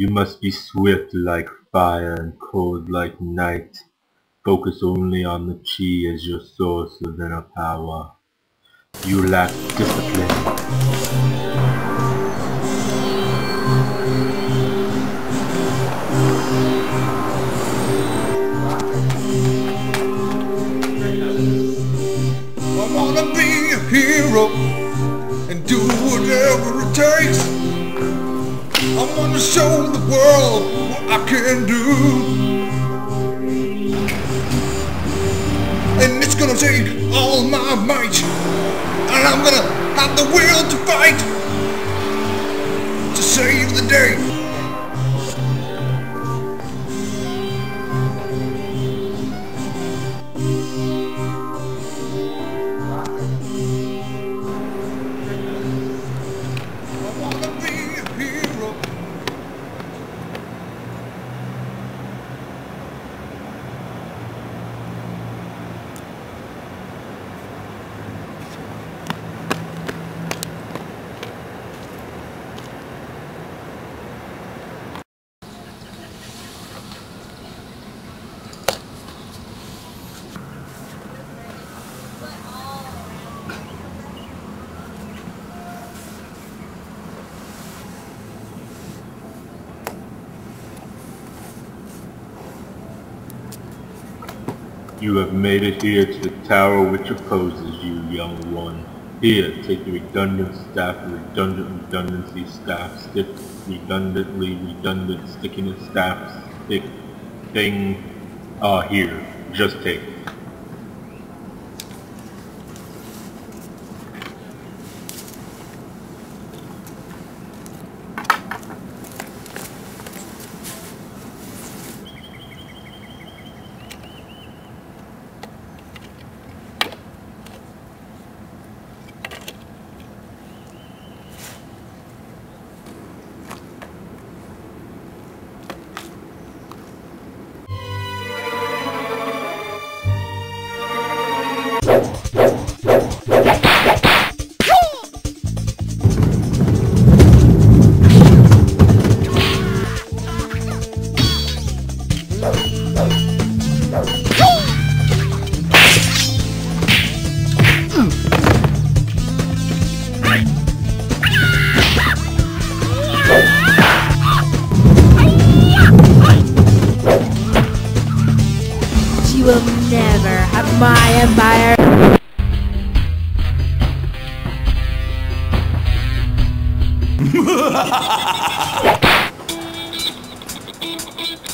You must be swift like fire and cold like night. Focus only on the chi as your source of inner power. You lack discipline. I wanna be a hero and do whatever it takes. I wanna show the world what I can do. And it's gonna take all my might. And I'm gonna have the will to fight You have made it here to the tower which opposes you, young one. Here, take the redundant staff, redundant redundancy staff, stick redundantly redundant stickiness staff, stick thing. Ah, here. Just take. You will never have my empire.